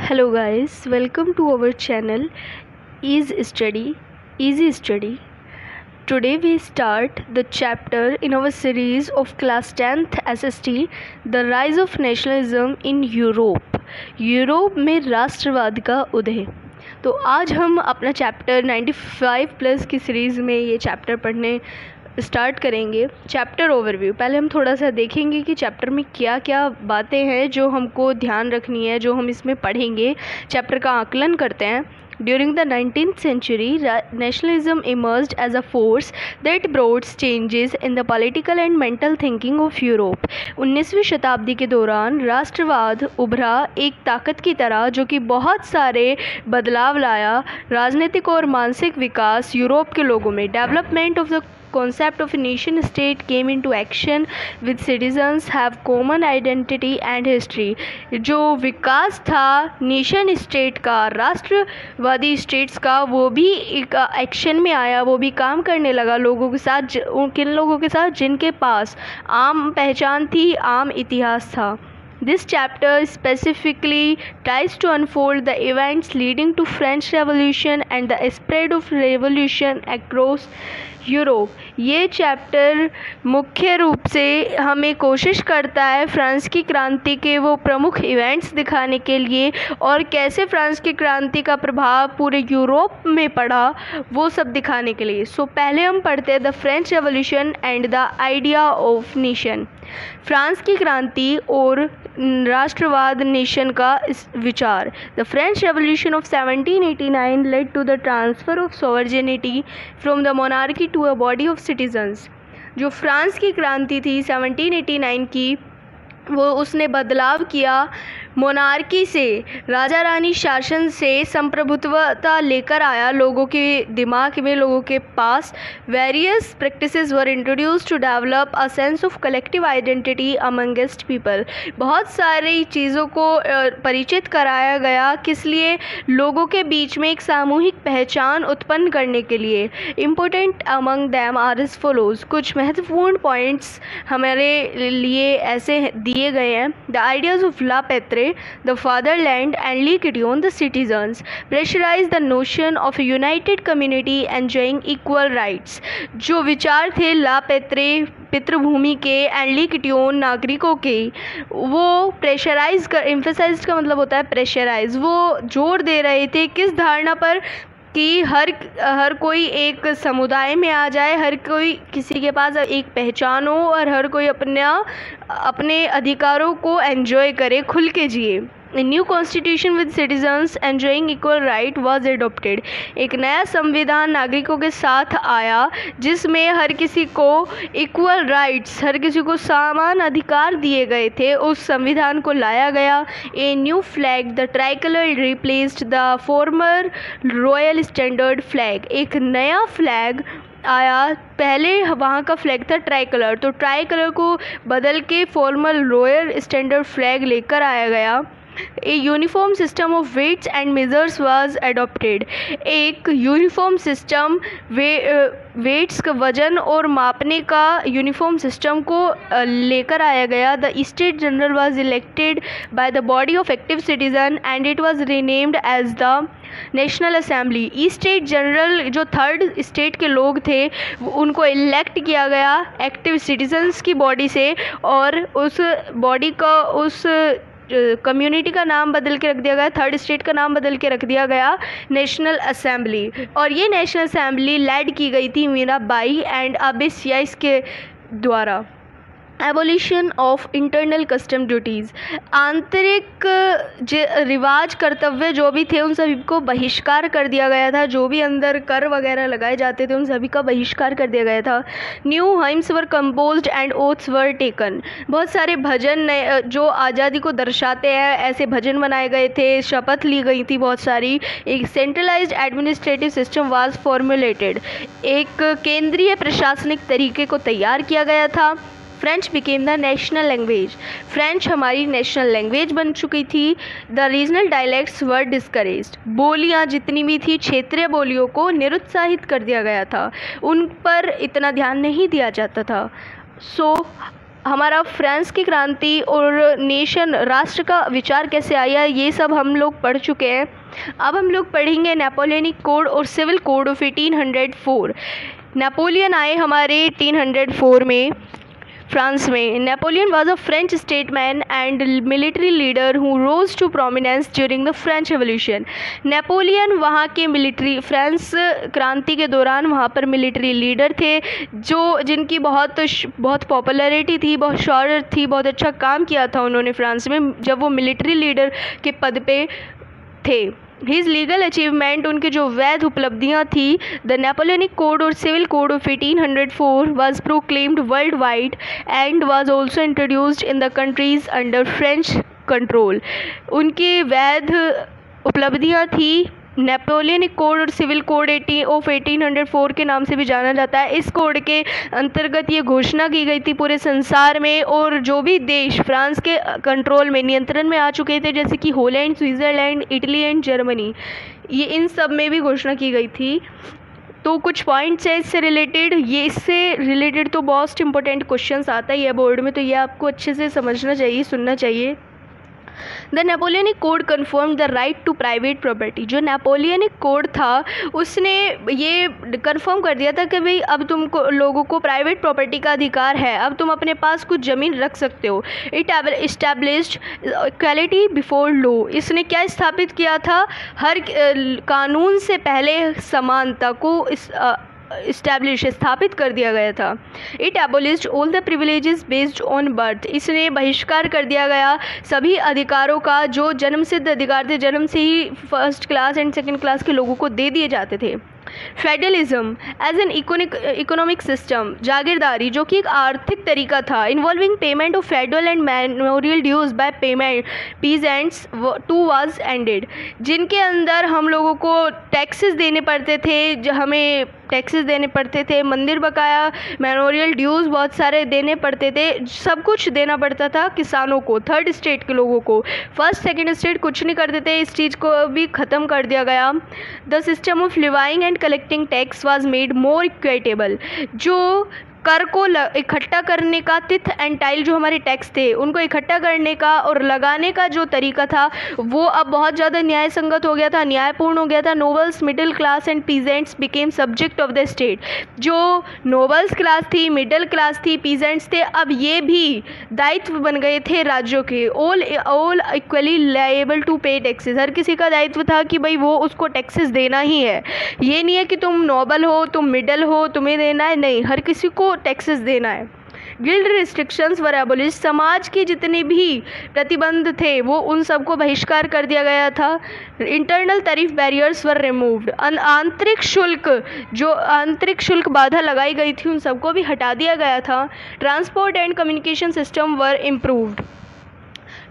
Hello guys welcome to our channel is study easy study today we start the chapter in our series of class tenth SST the rise of nationalism in Europe Europe में राष्ट्रवाद का उदय। तो आज हम अपना chapter 95 plus की series में ये चैप्टर पढ़ने स्टार्ट करेंगे चैप्टर ओवरव्यू पहले हम थोड़ा सा देखेंगे कि चैप्टर में क्या क्या बातें हैं जो हमको ध्यान रखनी है, जो हम इसमें पढ़ेंगे। चैप्टर का आकलन करते हैं। During the nineteen century nationalism emerge as a force that brought changes in the political and mental thinking of Europe उन्नीसवीं शताब्दी के दौरान, राष्ट्रवाद उभरा एक ताकत की तरह, जो कि बहुत सारे बदलाव लाया। राजनीतिक और मानसिक विकास यूरोप के लोगों में। Development of the concept of a nation state came into action with citizens have common identity and history जो विकास था नेशन स्टेट का राष्ट्रवादी स्टेट्स का वो भी एक एक्शन में आया वो भी काम करने लगा लोगों के साथ किन लोगों के साथ जिनके पास आम पहचान थी आम इतिहास था This chapter specifically tries to unfold the events leading to French Revolution and the spread of revolution across Europe ये चैप्टर मुख्य रूप से हमें कोशिश करता है फ्रांस की क्रांति के वो प्रमुख इवेंट्स दिखाने के लिए और कैसे फ्रांस की क्रांति का प्रभाव पूरे यूरोप में पड़ा वो सब दिखाने के लिए। सो so, पहले हम पढ़ते हैं the French revolution and the idea of nation. France की क्रांति और राष्ट्रवाद नेशन का विचार। The French revolution of 1789 led to the transfer of sovereignty from the monarchy to a body of citizens जो फ्रांस की क्रांति थी 1789 की, वो उसने बदलाव किया। मोनार्की से राजा रानी शासन से संप्रभुत्वता लेकर आया। लोगों के दिमाग में लोगों के पास various practices were introduce to develop a sense of collective identity amongst people बहुत सारी चीज़ों को परिचित कराया गया किस लिए? लोगों के बीच में एक सामूहिक पहचान उत्पन्न करने के लिए। Important among them are is follows कुछ महत्वपूर्ण पॉइंट्स हमारे लिए ऐसे दिए गए हैं। The ideas of la patrie the fatherland and Gideon, the citizens, pressurize the notion of a united community enjoying equal rights. जो विचार थे ला पेत्रे पितृभूमि के एंड ली किटियोन नागरिकों के वो प्रेशराइज कर इम्फेसाइज का मतलब होता है प्रेशराइज वो ज़ोर दे रहे थे किस धारणा पर कि हर हर कोई एक समुदाय में आ जाए, हर कोई किसी के पास एक पहचान हो और हर कोई अपना, अपने अधिकारों को एंजॉय करे, खुल के जिए। New constitution with citizens enjoying equal right was adopted एक नया संविधान नागरिकों के साथ आया, जिसमें हर किसी को इक्वल राइट्स हर किसी को समान अधिकार दिए गए थे, उस संविधान को लाया गया। A new flag the tricolour replaced the former royal standard flag एक नया फ्लैग आया, पहले वहाँ का फ्लैग था ट्राई कलर तो ट्राई कलर को बदल के फॉर्मल रॉयल स्टैंडर्ड फ्लैग लेकर आया गया। A uniform system of weights and measures was adopted एक यूनिफॉर्म सिस्टम वे वेट्स का वज़न और मापने का यूनिफॉर्म सिस्टम को लेकर आया गया। The state general was elected by the body of active citizen and it was renamed as the national assembly state general जो थर्ड स्टेट के लोग थे, उनको इलेक्ट किया गया एक्टिव सिटीजन्स की बॉडी से और उस बॉडी का, उस कम्युनिटी का नाम बदल के रख दिया गया थर्ड स्टेट का नाम बदल के रख दिया गया नेशनल असेंबली और ये नेशनल असेंबली लेड की गई थी मीरा बाई एंड अबिस के द्वारा। Abolition of internal custom duties आंतरिक रिवाज, कर्तव्य जो भी थे, उन सभी को बहिष्कार कर दिया गया था। जो भी अंदर कर वगैरह लगाए जाते थे, उन सभी का बहिष्कार कर दिया गया था। New hymns were compose and oaths were taken बहुत सारे भजन जो आज़ादी को दर्शाते हैं, ऐसे भजन बनाए गए थे, शपथ ली गई थी बहुत सारी। एक centralize administrative system was formulated एक केंद्रीय प्रशासनिक तरीके को तैयार किया गया था। French became the national language French हमारी नेशनल लैंग्वेज बन चुकी थी। The regional dialects were discourage बोलियाँ जितनी भी थी क्षेत्रीय बोलियों को निरुत्साहित कर दिया गया था। उन पर इतना ध्यान नहीं दिया जाता था। सो so, हमारा फ्रांस की क्रांति और नेशन राष्ट्र का विचार कैसे आया ये सब हम लोग पढ़ चुके हैं। अब हम लोग पढ़ेंगे नेपोलियनिक कोड और सिविल कोड ऑफ़ 1804 नेपोलियन आए हमारे 1804 में। फ्रांस में। Napoleon was a French statesman and military leader who rose to prominence during the French revolution Napoleon वहाँ के मिलिट्री फ्रांस क्रांति के दौरान वहाँ पर मिलिट्री लीडर थे, जो जिनकी बहुत बहुत पॉपुलैरिटी थी, बहुत शौरत थी, बहुत अच्छा काम किया था उन्होंने फ्रांस में, जब वो मिलिट्री लीडर के पद पे थे। हिज लीगल अचीवमेंट उनकी जो वैध उपलब्धियाँ थी द नेपोलियनिक कोड और civil code of eighteen hundred 1804 was proclaimed world wide and was also introduced in the countries under French control उनकी वैध उपलब्धियाँ थी नेपोलियन कोड और सिविल कोड एटी ऑफ़ 1804 के नाम से भी जाना जाता है। इस कोड के अंतर्गत ये घोषणा की गई थी पूरे संसार में और जो भी देश फ्रांस के कंट्रोल में नियंत्रण में आ चुके थे, जैसे कि Holland, Switzerland, Italy and Germany, ये इन सब में भी घोषणा की गई थी। तो कुछ पॉइंट्स है इससे रिलेटेड ये इससे रिलेटेड तो मोस्ट इंपॉर्टेंट क्वेश्चंस आता ही है बोर्ड में तो ये आपको अच्छे से समझना चाहिए, सुनना चाहिए। The Napoleonic code confirm the right to private property जो नेपोलियनिक कोड था, उसने ये कन्फर्म कर दिया था कि भाई, अब तुमको लोगों को प्राइवेट प्रॉपर्टी का अधिकार है। अब तुम अपने पास कुछ ज़मीन रख सकते हो। It established quality before law इसने क्या स्थापित किया था? हर कानून से पहले समानता को इस इस्टेब्लिश स्थापित कर दिया गया था। It abolished all the privileges based on birth इसने बहिष्कार कर दिया गया सभी अधिकारों का, जो जन्म सिद्ध अधिकार थे, जन्म से ही first class and second class के लोगों को दे दिए जाते थे। Federalism as an economic system जागीरदारी, जो कि एक आर्थिक तरीका था involving payment of federal and memorial dues by payment peasants to was ended जिनके अंदर हम लोगों को टैक्सेस देने पड़ते थे हमें टैक्सेस देने पड़ते थे, मंदिर बकाया मेमोरियल ड्यूज़ बहुत सारे देने पड़ते थे, सब कुछ देना पड़ता था किसानों को थर्ड स्टेट के लोगों को। फ़र्स्ट सेकेंड स्टेट कुछ नहीं करते थे, इस चीज़ को भी ख़त्म कर दिया गया। The system of levying and collecting tax was made more equitable जो कर को इकट्ठा करने का तिथ एंड टाइल जो हमारे टैक्स थे, उनको इकट्ठा करने का और लगाने का जो तरीका था, वो अब बहुत ज़्यादा न्याय संगत हो गया था, न्यायपूर्ण हो गया था। Nobles middle class and peasants became subject of the state जो नोबल्स क्लास थी मिडिल क्लास थी पीजेंट्स थे, अब ये भी दायित्व बन गए थे राज्यों के। All all equally liable to pay taxes हर किसी का दायित्व था कि भाई वो उसको टैक्सेस देना ही है। ये नहीं है कि तुम नोबल हो, तुम मिडल हो, तुम्हें देना है, नहीं। हर किसी को टैक्सेस देना है। गिल्ड रिस्ट्रिक्शंस वर एबोलिश समाज के जितने भी प्रतिबंध थे, वो उन सबको बहिष्कार कर दिया गया था। इंटरनल तरीफ बैरियर्स वर रिमूव्ड आंतरिक शुल्क, जो आंतरिक शुल्क बाधा लगाई गई थी, उन सबको भी हटा दिया गया था। Transport and communication system were improved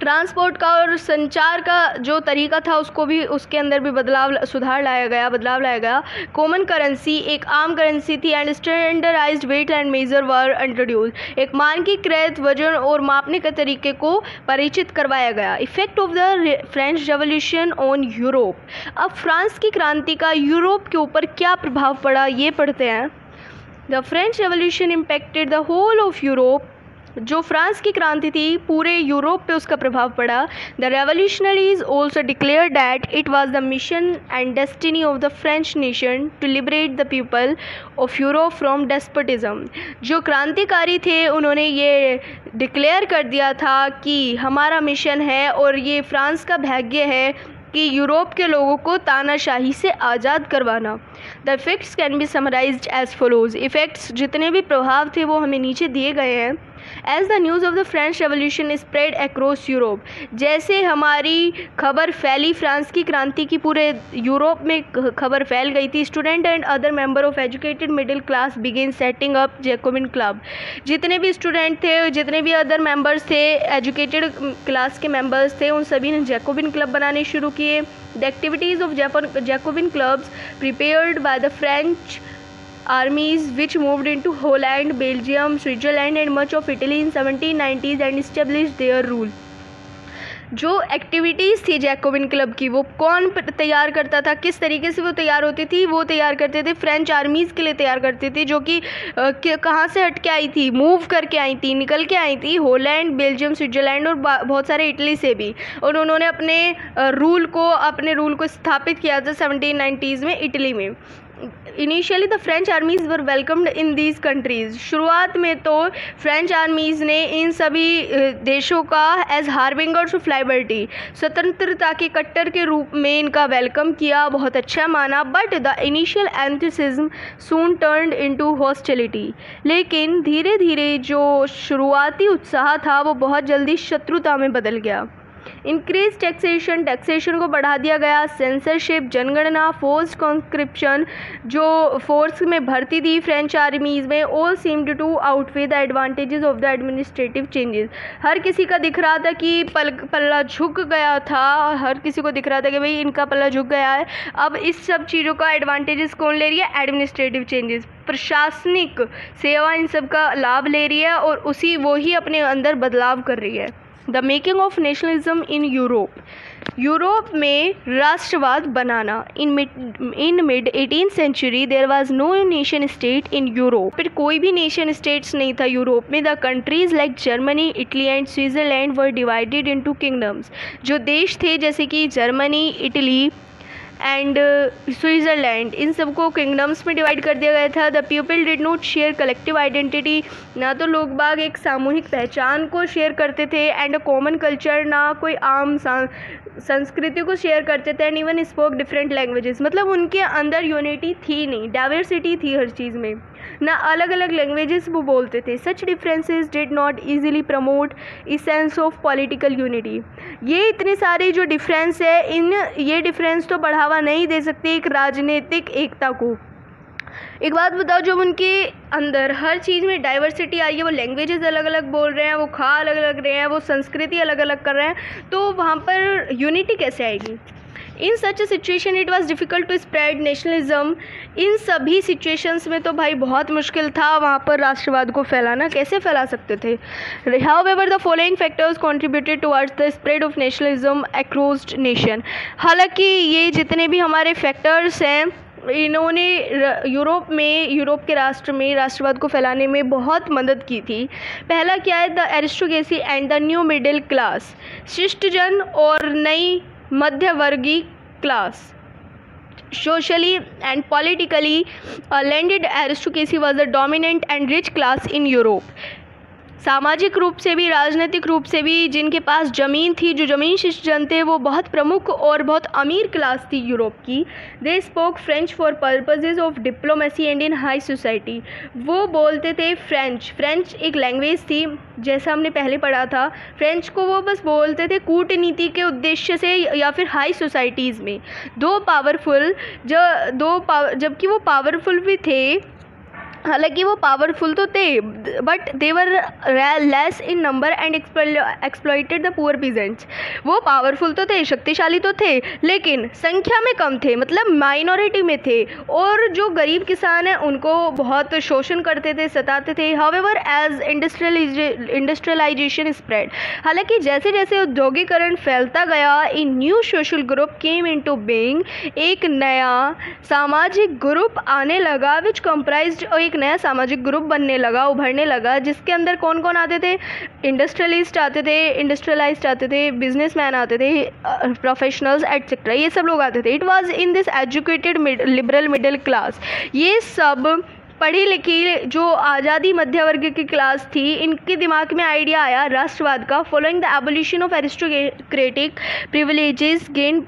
transport का और संचार का जो तरीका था, उसको भी, उसके अंदर भी बदलाव, सुधार लाया गया, बदलाव लाया गया। कॉमन करेंसी एक आम करेंसी थी and standardized weight and measure were introduce एक मानकीकृत वज़न और मापने के तरीके को परिचित करवाया गया। Effect of the French revolution on Europe अब फ्रांस की क्रांति का यूरोप के ऊपर क्या प्रभाव पड़ा, ये पढ़ते हैं। The French revolution impacted the whole of Europe जो फ्रांस की क्रांति थी, पूरे यूरोप पे उसका प्रभाव पड़ा। The revolutionaries also declare that it was the mission and destiny of the French nation to liberate the people of Europe from despotism जो क्रांतिकारी थे, उन्होंने ये डिक्लेयर कर दिया था कि हमारा मिशन है और ये फ्रांस का भाग्य है कि यूरोप के लोगों को तानाशाही से आज़ाद करवाना। The effects can be summarise as follows effects जितने भी प्रभाव थे, वो हमें नीचे दिए गए हैं। As the news of the French revolution spread across Europe जैसे हमारी खबर फैली फ्रांस की क्रांति की, पूरे यूरोप में खबर फैल गई थी। Student and other member of educated middle class began setting up Jacobin club जितने भी स्टूडेंट थे, जितने भी अदर मेंबर्स थे एजुकेटेड क्लास के मेंबर्स थे, उन सभी ने जैकोबिन क्लब बनाने शुरू किए। The activities of Jacobin clubs prepared by the French armies which moved into Holland, Belgium, Switzerland and much of Italy in 1790s and established their rule. जो activities थी जैकोबिन क्लब की वो कौन तैयार करता था? किस तरीके से वो तैयार होती थी? वो तैयार करते थे फ्रेंच आर्मीज़ के लिए तैयार करते थे जो कि कहाँ से हट के आई थी? मूव करके आई थी निकल के आई थी होलैंड बेल्जियम स्विट्ज़रलैंड और बहुत सारे इटली से भी। और उन्होंने अपने रूल को अपने रूल को स्थापित किया था सेवनटीन में इटली में। Initially the French armies were welcomed in these countries शुरुआत में तो फ्रेंच आर्मीज़ ने इन सभी देशों का एज हार्बिंगर्स ऑफ़ लाइबर्टी स्वतंत्रता के कट्टर के रूप में इनका वेलकम किया, बहुत अच्छा माना but the initial enthusiasm soon turn into hostility लेकिन धीरे धीरे जो शुरुआती उत्साह था, वो बहुत जल्दी शत्रुता में बदल गया। इंक्रीज टैक्सेशन टैक्सेशन को बढ़ा दिया गया। सेंसरशिप जनगणना फोर्स कॉन्स्क्रिप्शन जो फोर्स में भर्ती थी फ्रेंच आर्मीज़ में all seemed to outweigh the advantages of the administrative changes हर किसी का दिख रहा था कि पल, पल्ला झुक गया था। हर किसी को दिख रहा था कि भाई इनका पल्ला झुक गया है। अब इस सब चीज़ों का एडवांटेजेस कौन ले रही है? एडमिनिस्ट्रेटिव चेंजेस प्रशासनिक सेवा इन सब का लाभ ले रही है और उसी वो ही अपने अंदर बदलाव कर रही है। The making of nationalism in Europe Europe में राष्ट्रवाद बनाना। In mid in mid eighteen century there was no nation state in Europe फिर कोई भी नेशन स्टेट्स नहीं था यूरोप में। The countries like Germany Italy and Switzerland were divided into kingdoms जो देश थे, जैसे कि जर्मनी इटली एंड स्विट्ज़रलैंड इन सबको किंगडम्स में डिवाइड कर दिया गया था। The people did not share collective identity ना तो लोग बाग एक सामूहिक पहचान को शेयर करते थे एंड अ कॉमन कल्चर ना कोई आम संस्कृति को शेयर करते थे and even spoke different languages मतलब उनके अंदर यूनिटी थी नहीं डाइवर्सिटी थी हर चीज़ में। ना अलग अलग लैंग्वेजेस वो बोलते थे। Such differences did not easily promote a sense of political unity ये इतने सारे जो डिफरेंस है, इन ये डिफरेंस तो बढ़ावा नहीं दे सकते एक राजनीतिक एकता को। एक बात बताओ, जब उनके अंदर हर चीज़ में डाइवर्सिटी आई है, वो लैंग्वेजेस अलग अलग बोल रहे हैं, वो खा अलग अलग रहे हैं, वो संस्कृति अलग अलग कर रहे हैं तो वहाँ पर यूनिटी कैसे आएगी? In such situation it was difficult to spread nationalism इन सभी सिचुएशंस में तो भाई बहुत मुश्किल था वहाँ पर राष्ट्रवाद को फैलाना। कैसे फैला सकते थे? However the following factors contributed towards the spread of nationalism across nation हालाँकि ये जितने भी हमारे फैक्टर्स हैं, इन्होंने यूरोप में, यूरोप के राष्ट्र में राष्ट्रवाद को फैलाने में बहुत मदद की थी। पहला क्या है? The aristocracy and the new middle class शिष्टजन और नई मध्यवर्गीय class socially and politically a landed aristocracy was the dominant and rich class in Europe. सामाजिक रूप से भी, राजनीतिक रूप से भी जिनके पास ज़मीन थी, जो ज़मीन शिष्ट जन थे, वो बहुत प्रमुख और बहुत अमीर क्लास थी यूरोप की। They spoke French for purposes of diplomacy and in high society वो बोलते थे फ्रेंच फ्रेंच एक लैंग्वेज थी, जैसा हमने पहले पढ़ा था। फ्रेंच को वो बस बोलते थे कूटनीति के उद्देश्य से या फिर हाई सोसाइटीज़ में। दो पावरफुल जो, दो पावर जबकि वो पावरफुल भी थे हालाँकि वो पावरफुल तो थे but they were less in number and exploited the poor peasants वो पावरफुल तो थे, शक्तिशाली तो थे, लेकिन संख्या में कम थे मतलब माइनॉरिटी में थे। और जो गरीब किसान हैं, उनको बहुत शोषण करते थे, सताते थे। However as industrial industrialisation spread हालाँकि जैसे जैसे औद्योगिकरण फैलता गया in new social group came into being एक नया सामाजिक ग्रुप आने लगा विच कंप्राइज एक एक नया सामाजिक ग्रुप बनने लगा, उभरने लगा, जिसके अंदर कौन कौन आते थे? इंडस्ट्रियलिस्ट आते थे इंडस्ट्रियलाइस्ट आते थे बिजनेसमैन आते थे प्रोफेशनल्स एटसेट्रा ये सब लोग आते थे। It was in this educated liberal middle class ये सब पढ़ी लिखी जो आज़ादी मध्य वर्ग की क्लास थी, इनके दिमाग में आइडिया आया राष्ट्रवाद का। Following the abolition of aristocratic privileges gain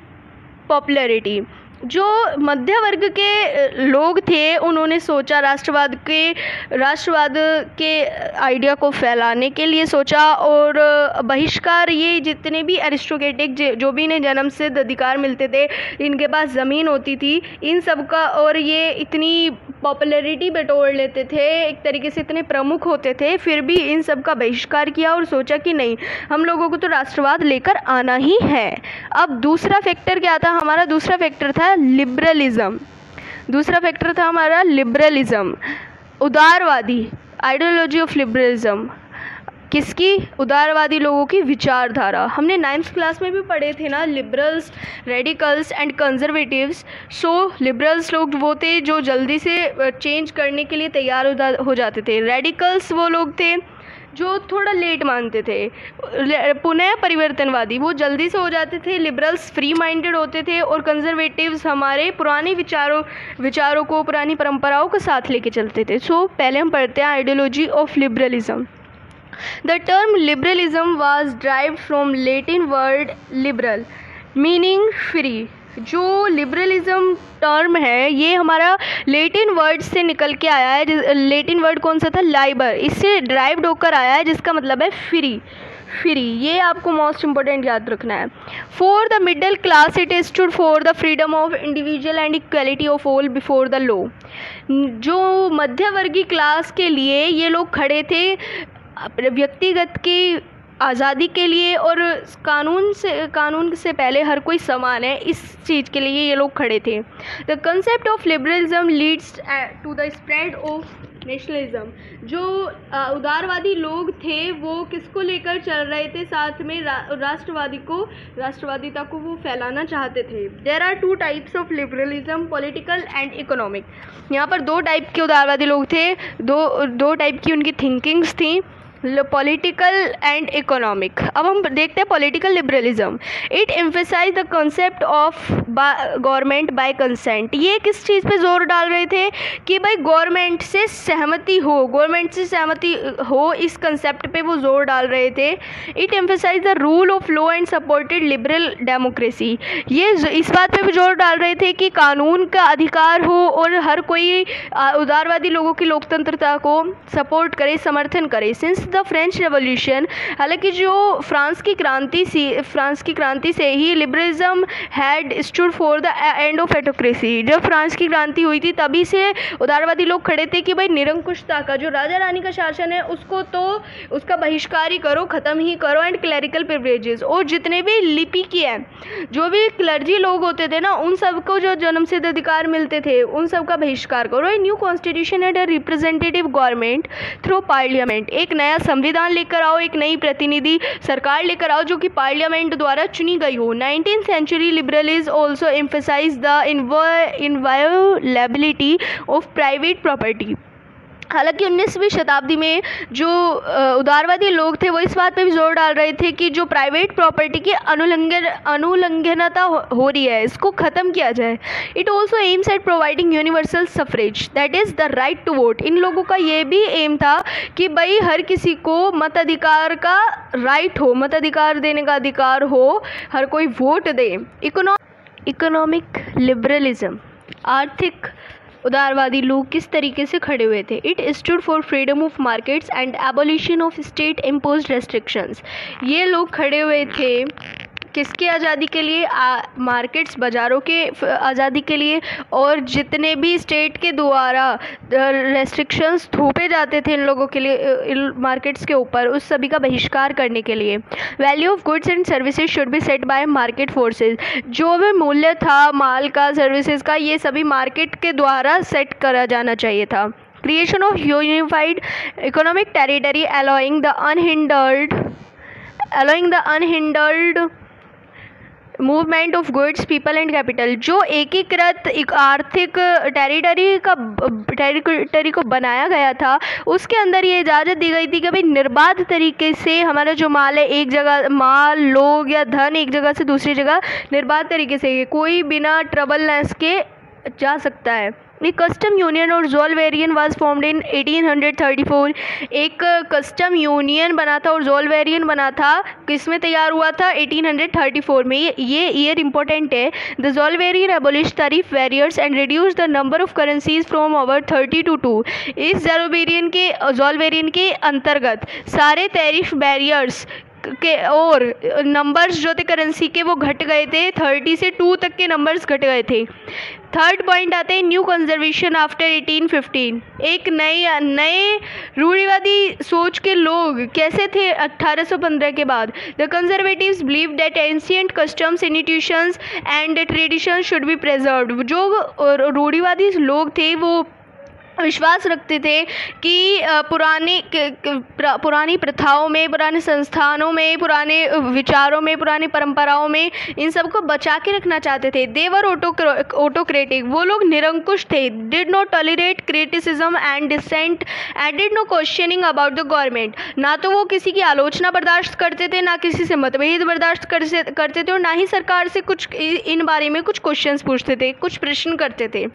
popularity जो मध्य वर्ग के लोग थे, उन्होंने सोचा राष्ट्रवाद के राष्ट्रवाद के आइडिया को फैलाने के लिए सोचा और बहिष्कार ये जितने भी एरिस्टोक्रेटिक जो भी इन्हें जन्म सिद्ध अधिकार मिलते थे, इनके पास ज़मीन होती थी, इन सब का और ये इतनी पॉपुलैरिटी बटोर लेते थे, एक तरीके से इतने प्रमुख होते थे, फिर भी इन सब का बहिष्कार किया और सोचा कि नहीं, हम लोगों को तो राष्ट्रवाद लेकर आना ही है। अब दूसरा फैक्टर क्या था? हमारा दूसरा फैक्टर था लिबरलिज़म दूसरा फैक्टर था हमारा लिबरलिज़म उदारवादी आइडियोलॉजी ऑफ़ लिबरलिज़म किसकी? उदारवादी लोगों की विचारधारा. हमने नाइन्थ क्लास में भी पढ़े थे ना liberals radicals and conservatives so liberals लोग वो थे जो जल्दी से चेंज करने के लिए तैयार हो जाते थे. रेडिकल्स वो लोग थे जो थोड़ा लेट मानते थे। पुनः परिवर्तनवादी वो जल्दी से हो जाते थे लिबरल्स फ्री माइंडेड होते थे और कंजर्वेटिव्स हमारे पुराने विचारों विचारों को पुरानी परंपराओं को साथ लेके चलते थे। सो so, पहले हम पढ़ते हैं ideology of liberalism the term liberalism was derived from Latin word liberal meaning free जो लिबरलिज्म टर्म है, ये हमारा लेटिन वर्ड से निकल के आया है लेटिन वर्ड कौन सा था? लाइबर इससे ड्राइव होकर आया है, जिसका मतलब है फ्री फ्री ये आपको मोस्ट इंपॉर्टेंट याद रखना है. For the middle class it is to for the freedom of individual and equality of all before the law जो मध्यवर्गीय क्लास के लिए ये लोग खड़े थे, व्यक्तिगत की आज़ादी के लिए और कानून से कानून से पहले हर कोई समान है इस चीज़ के लिए ये लोग खड़े थे। The concept of liberalism leads to the spread of nationalism जो उदारवादी लोग थे वो किसको लेकर चल रहे थे? साथ में रा, राष्ट्रवादी को राष्ट्रवादिता को वो फैलाना चाहते थे। There are two types of liberalism political and economic यहाँ पर दो टाइप के उदारवादी लोग थे दो दो टाइप की उनकी थिंकिंग्स थी। पॉलिटिकल एंड इकोनॉमिक अब हम देखते हैं political liberalism it emphasise the concept of government by consent ये किस चीज़ पे ज़ोर डाल रहे थे? कि भाई गवर्नमेंट से सहमति हो गवर्नमेंट से सहमति हो, इस कंसेप्ट पे वो ज़ोर डाल रहे थे. It emphasise the rule of law and supported liberal democracy ये इस बात पे भी ज़ोर डाल रहे थे कि कानून का अधिकार हो और हर कोई उदारवादी लोगों की लोकतंत्रता को सपोर्ट करे, समर्थन करे. सिंस द फ्रेंच रेवोल्यूशन हालाँकि जो फ्रांस की क्रांति सी, फ्रांस की क्रांति से ही liberalism had stood for the end of autocracy जब फ्रांस की क्रांति हुई थी, तभी से उदारवादी लोग खड़े थे कि भाई निरंकुशता का जो राजा रानी का शासन है, उसको तो उसका बहिष्कार ही करो, ख़त्म ही करो एंड क्लैरिकल प्रिवरेजेस और जितने भी लिपि की है, जो भी क्लर्जी लोग होते थे ना, उन सबको जो जन्म सिद्ध अधिकार मिलते थे, उन सब का बहिष्कार करो। A new constitution and a representative government through parliament एक नया संविधान लेकर आओ, एक नई प्रतिनिधि सरकार लेकर आओ, जो कि पार्लियामेंट द्वारा चुनी गई हो। Nineteen century liberal is also emphasise the inviolability of private property. हालाँकि उन्नीसवीं शताब्दी में जो उदारवादी लोग थे, वो इस बात पे भी ज़ोर डाल रहे थे कि जो प्राइवेट प्रॉपर्टी की अनुलंघन अनुलंघनता हो रही है, इसको ख़त्म किया जाए। It also aims at providing universal suffrage that is the right to vote इन लोगों का ये भी एम था कि भाई हर किसी को मताधिकार का राइट हो, मताधिकार देने का अधिकार हो, हर कोई वोट दे। इकोनॉमिक लिबरलिज्म आर्थिक उदारवादी लोग किस तरीके से खड़े हुए थे? It stood for freedom of markets and abolition of state impose restrictions ये लोग खड़े हुए थे किसकी आज़ादी के लिए मार्केट्स, बाज़ारों के आज़ादी के लिए और जितने भी स्टेट के द्वारा रेस्ट्रिक्शंस थोपे जाते थे इन लोगों के लिए मार्केट्स के ऊपर, उस सभी का बहिष्कार करने के लिए। Value of goods and services should be set by market forces जो भी मूल्य था, माल का सर्विसेज़ का, ये सभी मार्केट के द्वारा सेट करा जाना चाहिए था। Creation of unified economic territory allowing the unhindered allowing the unhindered movement of goods people and capital जो एकीकृत एक आर्थिक टेरिटरी का टेरिटरी को बनाया गया था, उसके अंदर ये इजाज़त दी गई थी कि भाई निर्बाध तरीके से हमारा जो माल है, एक जगह माल, लोग या धन एक जगह से दूसरी जगह निर्बाध तरीके से, कोई बिना ट्रबलनेस के जा सकता है। एक कस्टम यूनियन और जोलवेरियन वाज फॉर्म्ड इन 1834 एक कस्टम यूनियन बना था और जोल वेरियन बना था। किसमें तैयार हुआ था? 1834 में। ये ईयर इंपॉर्टेंट है। The Zollverein abolish tariff barriers and reduce the number of currencies from over thirty to two इस जोलवेरियन के जोलवेरियन के अंतर्गत सारे टैरिफ बैरियर्स के और नंबर्स जो थे करेंसी के, वो घट गए थे। थर्टी से टू तक के नंबर्स घट गए थे। थर्ड पॉइंट आते हैं new conservation after eighteen fifteen एक नए नए रूढ़ीवादी सोच के लोग कैसे थे 1815 के बाद? The conservatives believe that ancient customs institutions and tradition should be preserve जो रूढ़ीवादी लोग थे, वो विश्वास रखते थे कि पुरानी पुरानी प्रथाओं में, पुराने संस्थानों में, पुराने विचारों में, पुरानी परंपराओं में इन सबको बचा के रखना चाहते थे। देवर ऑटो ऑटोक्रेटिक, वो लोग निरंकुश थे। Did not tolerate criticism and dissent and did no questioning about the government ना तो वो किसी की आलोचना बर्दाश्त करते थे, ना किसी से मतभेद बर्दाश्त करते थे और ना ही सरकार से कुछ इन बारे में कुछ क्वेश्चन पूछते थे, कुछ प्रश्न करते थे।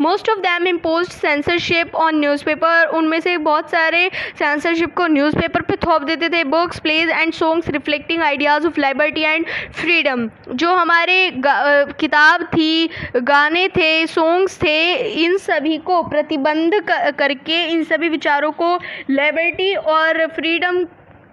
Most of them impose censorship on newspaper उनमें से बहुत सारे सेंसरशिप को न्यूज़पेपर पे थोप देते थे। Books plays and songs reflecting ideas of liberty and freedom जो हमारे किताब थी, गाने थे सॉन्ग्स थे, इन सभी को प्रतिबंध करके, इन सभी विचारों को लिबर्टी और फ्रीडम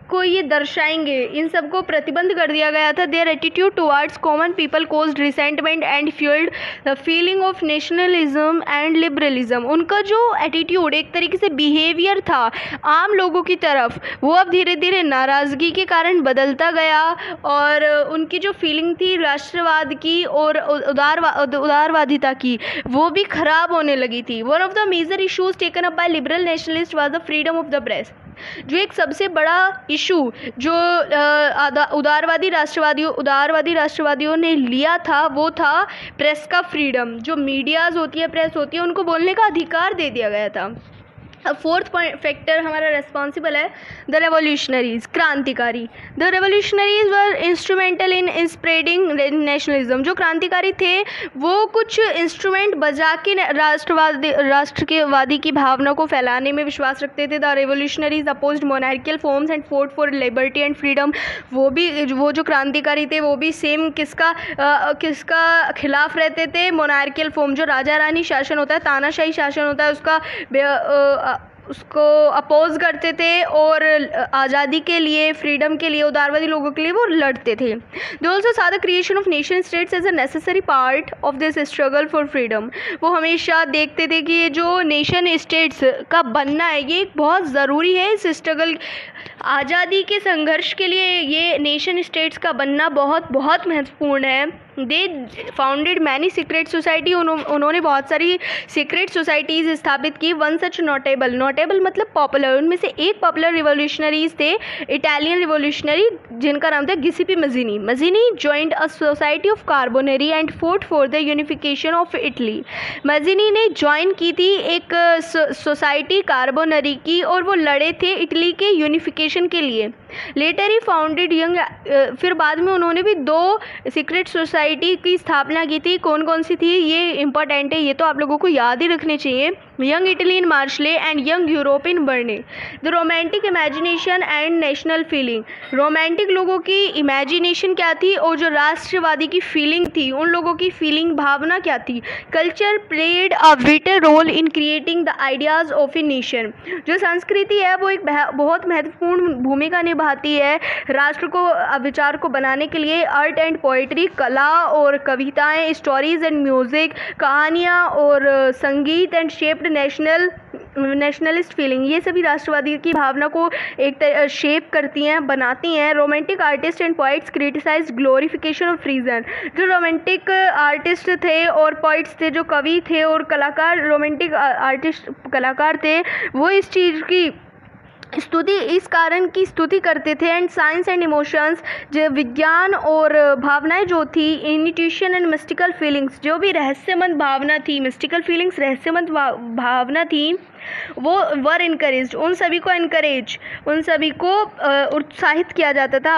को ये दर्शाएँगे। इन सबको प्रतिबंध कर दिया गया था। Their attitude towards common people cause resentment and fuelled the feeling of nationalism and liberalism उनका जो एटीट्यूड एक तरीके से बिहेवियर था आम लोगों की तरफ़, वो अब धीरे धीरे नाराज़गी के कारण बदलता गया और उनकी जो फीलिंग थी राष्ट्रवाद की और उदार उदारवादिता की, वो भी ख़राब होने लगी थी। One of the major issues taken up by liberal nationalist was the freedom of the press जो एक सबसे बड़ा इशू जो उदारवादी राष्ट्रवादियों उदारवादी राष्ट्रवादियों ने लिया था, वो था प्रेस का फ्रीडम। जो मीडियाज़ होती है, प्रेस होती है, उनको बोलने का अधिकार दे दिया गया था। फोर्थ पॉइंट फैक्टर हमारा रेस्पॉन्सिबल है द रेवोल्यूशनरीज क्रांतिकारी। The revolutionaries were instrumental in spreading nationalism जो क्रांतिकारी थे वो कुछ इंस्ट्रूमेंट बजा के राष्ट्रवादी राष्ट्र के वादी की भावना को फैलाने में विश्वास रखते थे। The revolutionaries oppose monarchical forms and fought for liberty and freedom वो भी वो जो क्रांतिकारी थे वो भी सेम किसका आ, किसका खिलाफ रहते थे? मोनार्कियल फॉर्म जो राजा रानी शासन होता है तानाशाही शासन होता है उसका あ उसको अपोज करते थे और आज़ादी के लिए फ्रीडम के लिए, उदारवादी लोगों के लिए वो लड़ते थे। They also saw the creation of nation states as a necessary part of this struggle for freedom वो हमेशा देखते थे कि ये जो नेशन स्टेट्स का बनना है, ये एक बहुत ज़रूरी है इस स्ट्रगल आज़ादी के संघर्ष के लिए ये नेशन स्टेट्स का बनना बहुत बहुत महत्वपूर्ण है। They founded many secret society उन्होंने बहुत सारी सीक्रेट सोसाइटीज़ स्थापित की। वन सच नोटेबल नोटेबल मतलब पॉपुलर उनमें से एक पॉपुलर रिवोल्यूशनरीज थे इटालियन रिवोल्यूशनरी जिनका नाम था Giuseppe Mazzini Mazzini joined a society of Carbonari and fought for the unification of Italy Mazzini ने ज्वाइन की थी एक सोसाइटी कार्बोनरी की और वो लड़े थे इटली के यूनिफिकेशन के लिए. लेटर ही फाउंडेड यंग फिर बाद में उन्होंने भी दो सीक्रेट सोसाइटी की स्थापना की थी. कौन कौन सी थी? ये इंपॉर्टेंट है, ये तो आप लोगों को याद ही रखने चाहिए. Young Italy in Marseilles and Young Europe in Berne the romantic imagination and national feeling romantic लोगों की इमेजिनेशन क्या थी और जो राष्ट्रवादी की फीलिंग थी, उन लोगों की फीलिंग भावना क्या थी? Culture played a vital role in creating the ideas of a nation जो संस्कृति है, वो एक बहुत महत्वपूर्ण भूमिका निभाती है राष्ट्र को, विचार को बनाने के लिए। आर्ट एंड पोइट्री कला और कविताएँ स्टोरीज एंड म्यूज़िक कहानियाँ और संगीत and shaped national nationalist feeling ये सभी राष्ट्रवादी की भावना को एक शेप करती हैं, बनाती हैं। Romantic artist and poets criticise glorification of reason जो रोमांटिक आर्टिस्ट थे और पॉइट्स थे, जो कवि थे और कलाकार रोमांटिक आर्टिस्ट कलाकार थे, वो इस चीज़ की स्तुति, इस कारण की स्तुति करते थे एंड साइंस एंड इमोशंस जो विज्ञान और भावनाएँ जो थी इनिट्यूशन एंड मिस्टिकल फीलिंग्स जो भी रहस्यमंद भावना थी मिस्टिकल फीलिंग्स रहस्यमंद भावना थी वो वर इनक्रेज उन सभी को इनक्रेज उन सभी को उत्साहित किया जाता था।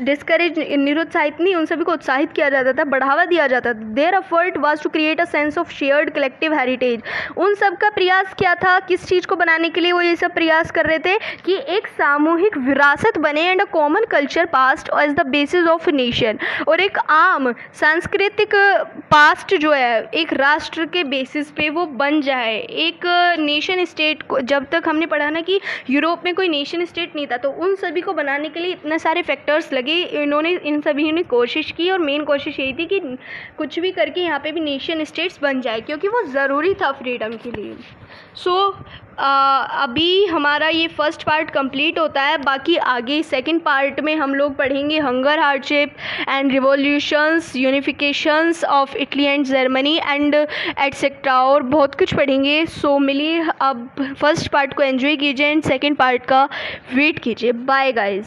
डिस्करेज निरुत्साहित नहीं, उन सभी को उत्साहित किया जाता था, बढ़ावा दिया जाता था। Their effort was to create a sense of shared collective heritage उन सब का प्रयास क्या था? किस चीज़ को बनाने के लिए वो ये सब प्रयास कर रहे थे? कि एक सामूहिक विरासत बने and a common culture past as the basis of nation और एक आम सांस्कृतिक पास्ट जो है, एक राष्ट्र के बेसिस पे वो बन जाए। एक नेशन नेशन स्टेट को जब तक हमने पढ़ा ना कि यूरोप में कोई नेशन स्टेट नहीं था तो उन सभी को बनाने के लिए इतने सारे फैक्टर्स लगे। इन्होंने इन सभी ने कोशिश की और मेन कोशिश यही थी कि कुछ भी करके यहाँ पे भी नेशन स्टेट्स बन जाए क्योंकि वो ज़रूरी था फ्रीडम के लिए। सो so, अभी हमारा ये फ़र्स्ट पार्ट कंप्लीट होता है, बाकी आगे सेकंड पार्ट में हम लोग पढ़ेंगे hunger hardship and revolutions unifications of Italy and Germany and etcetera और बहुत कुछ पढ़ेंगे। सो मिलिए, अब फ़र्स्ट पार्ट को एंजॉय कीजिए एंड सेकेंड पार्ट का वेट कीजिए। Bye guys